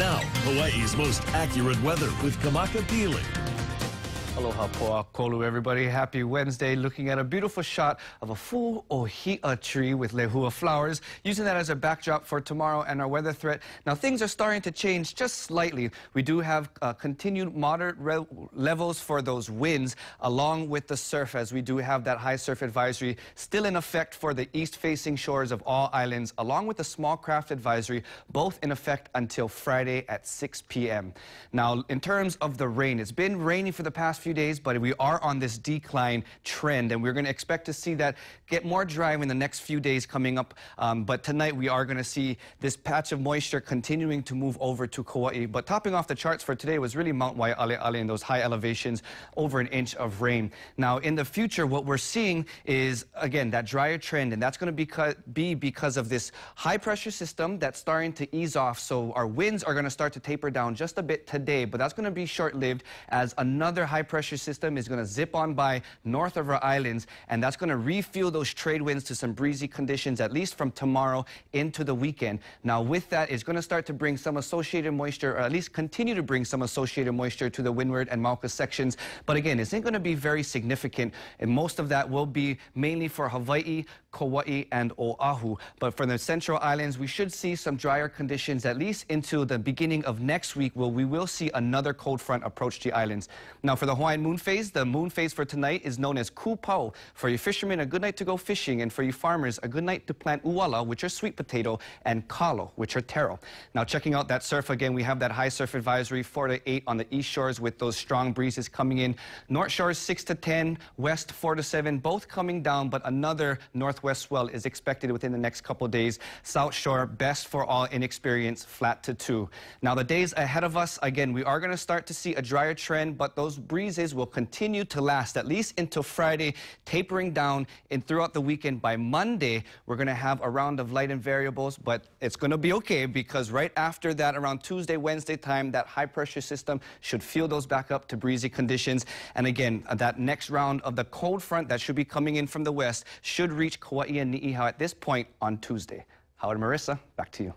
Now, Hawaii's most accurate weather with Kamaka Pili. Aloha poa kolu, everybody. Happy Wednesday. Looking at a beautiful shot of a full ohia tree with lehua flowers. Using that as a backdrop for tomorrow and our weather threat. Now, things are starting to change just slightly. We do have uh, continued moderate levels for those winds along with the surf as we do have that high surf advisory still in effect for the east-facing shores of all islands along with the small craft advisory, both in effect until Friday at 6 p.m. Now, in terms of the rain, it's been raining for the past few few days, but we are on this decline trend, and we're going to expect to see that get more dry in the next few days coming up. Um, but tonight, we are going to see this patch of moisture continuing to move over to Kauai. But topping off the charts for today was really Mount Waialeale and those high elevations, over an inch of rain. Now, in the future, what we're seeing is, again, that drier trend, and that's going to be because of this high pressure system that's starting to ease off. So our winds are going to start to taper down just a bit today, but that's going to be short-lived as another high pressure system is going to zip on by north of our islands, and that's going to refuel those trade winds to some breezy conditions, at least from tomorrow into the weekend. Now, with that, it's going to start to bring some associated moisture, or at least continue to bring some associated moisture to the windward and Mauka sections. But again, it's not going to be very significant, and most of that will be mainly for Hawaii, Kauai, and Oahu. But for the central islands, we should see some drier conditions at least into the beginning of next week, where we will see another cold front approach the islands. Now, for the Hawaiian moon phase, the moon phase for tonight is known as Kupau. For you fishermen, a good night to go fishing, and for you farmers, a good night to plant uala, which are sweet potato, and kalo, which are taro. Now, checking out that surf again, we have that high surf advisory 4 to 8 on the east shores with those strong breezes coming in. North shores 6 to 10, west 4 to 7, both coming down, but another northwest swell is expected within the next couple days. South shore, best for all inexperienced, flat to 2. Now, the days ahead of us, again, we are going to start to see a drier trend, but those breezes will continue to last at least until Friday, tapering down and throughout the weekend. By Monday, we're going to have a round of light and variables, but it's going to be okay because right after that, around Tuesday, Wednesday time, that high pressure system should fuel those back up to breezy conditions. And again, that next round of the cold front that should be coming in from the west should reach Kauai and Ni'ihau at this point on Tuesday. Howard and Marissa, back to you.